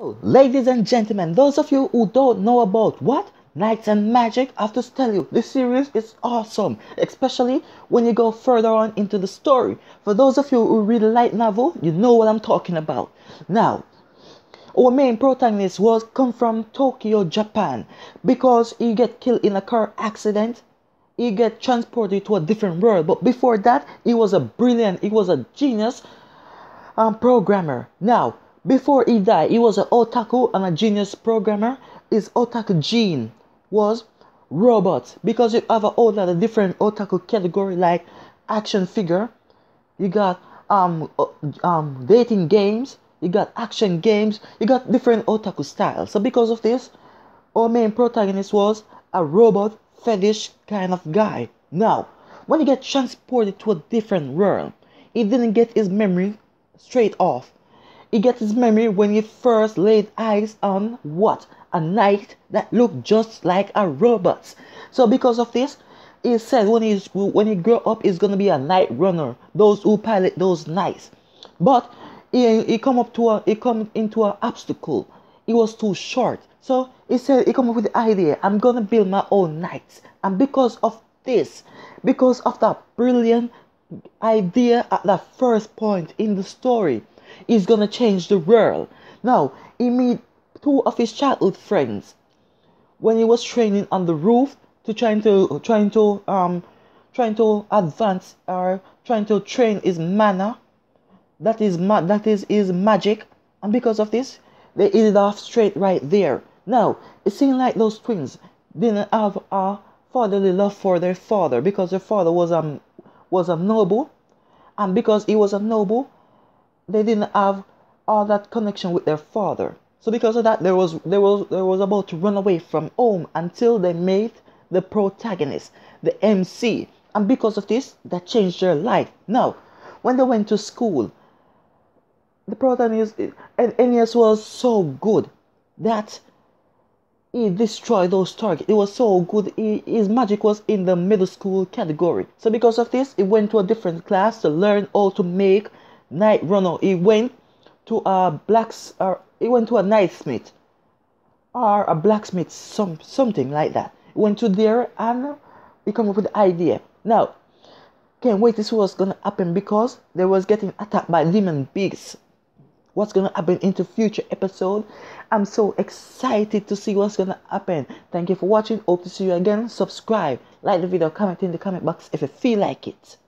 Ladies and gentlemen, those of you who don't know about what Knights and Magic, I have to tell you, this series is awesome, especially when you go further on into the story. For those of you who read light novel, you know what I'm talking about. Now, our main protagonist was come from Tokyo, Japan, because he get killed in a car accident. He get transported to a different world, but before that, he was a brilliant, he was a genius um, programmer. Now, before he died, he was an otaku and a genius programmer. His otaku gene was robots because you have a whole lot of different otaku category like action figure. You got um um dating games. You got action games. You got different otaku styles. So because of this, our main protagonist was a robot fetish kind of guy. Now, when he get transported to a different world, he didn't get his memory straight off. He gets his memory when he first laid eyes on what? A knight that looked just like a robot. So because of this, he said when he's when he grow up he's gonna be a knight runner. Those who pilot those knights. But he, he come up to a he come into an obstacle. He was too short. So he said he come up with the idea, I'm gonna build my own knights. And because of this, because of that brilliant idea at that first point in the story, is gonna change the world. Now, he meet two of his childhood friends when he was training on the roof to trying to trying to um trying to advance or trying to train his mana. That is ma- that is his magic, and because of this, they hit it off straight right there. Now, it seemed like those twins didn't have a fatherly love for their father because their father was um was a noble, and because he was a noble, they didn't have all that connection with their father. So because of that, there was there was there was about to run away from home until they met the protagonist, the MC, and because of this, that changed their life. Now, when they went to school, the protagonist and Aeneas was so good that he destroyed those targets. It was so good. He, his magic was in the middle school category. So because of this, he went to a different class to learn how to make knight runner. He went to a blacks or uh, he went to a knightsmith or a blacksmith, some something like that. He went to there and he come up with the idea. Now, can't wait see what's gonna happen because they was getting attacked by demon beasts. What's gonna happen into future episode? I'm so excited to see what's gonna happen. Thank you for watching. Hope to see you again. Subscribe, like the video, comment in the comment box if you feel like it.